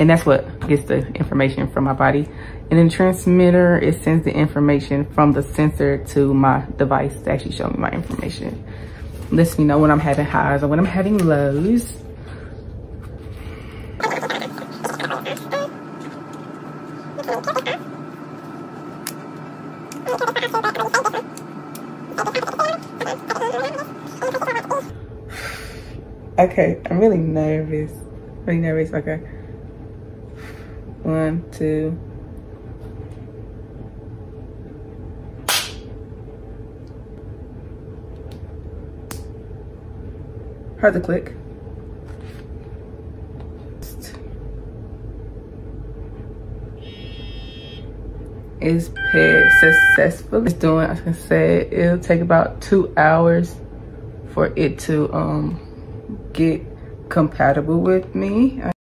and that's what gets the information from my body. And then transmitter, it sends the information from the sensor to my device to actually show me my information. Lets me know when I'm having highs or when I'm having lows. Okay, I'm really nervous. Really nervous, okay. One, two. Heard the click. Is paired successfully. It's doing, I can say, it'll take about two hours for it to um get compatible with me.